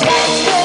Let's go.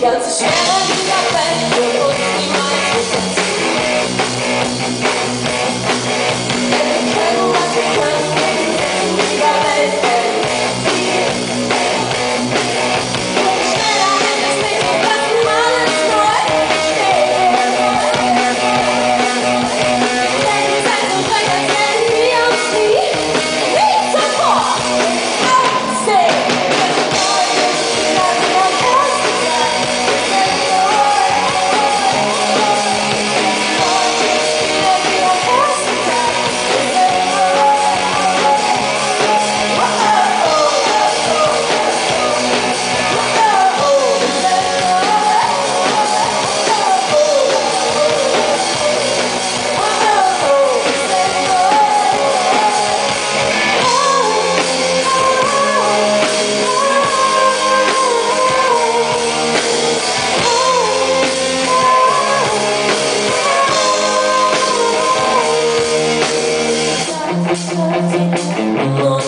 gigantes. se É. Oh.